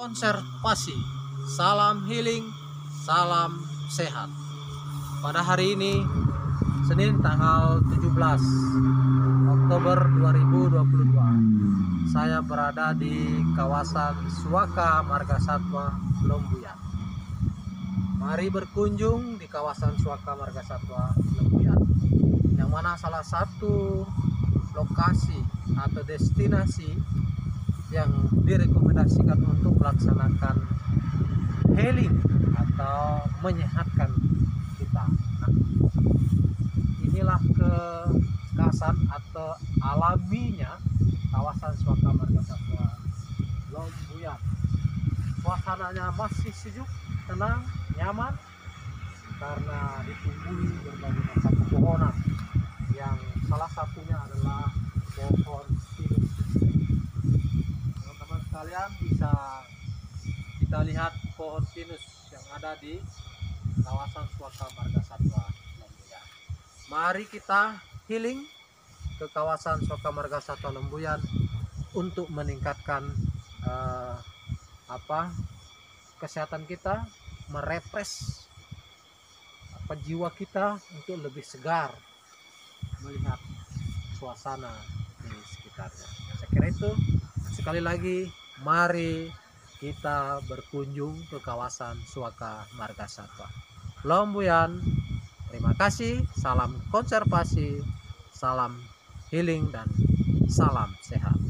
konservasi. Salam healing, salam sehat. Pada hari ini Senin tanggal 17 Oktober 2022 saya berada di kawasan Suaka Marga Satwa Lombuyan. Mari berkunjung di kawasan Suaka Marga Satwa Lombuyan yang mana salah satu lokasi atau destinasi yang direkomendasikan untuk melaksanakan healing atau menyehatkan kita. Nah, inilah kekasan atau alaminya kawasan Suaka Marga Satwa Lombuyan. Suasananya masih sejuk, tenang, nyaman karena ditumbuhi berbagai macam pepohonan yang salah satunya adalah pohon pinus. Teman-teman sekalian bisa kita lihat pohon pinus yang ada di kawasan Suaka Marga Satwa Lembuyan. Mari kita healing ke kawasan Suaka Marga Satwa Lembuyan untuk meningkatkan eh, apa kesehatan kita, merepres apa jiwa kita untuk lebih segar melihat suasana di sekitarnya. Saya kira itu sekali lagi mari kita berkunjung ke kawasan Suaka Marga Satwa. Lombuyan, terima kasih, salam konservasi, salam healing dan salam sehat.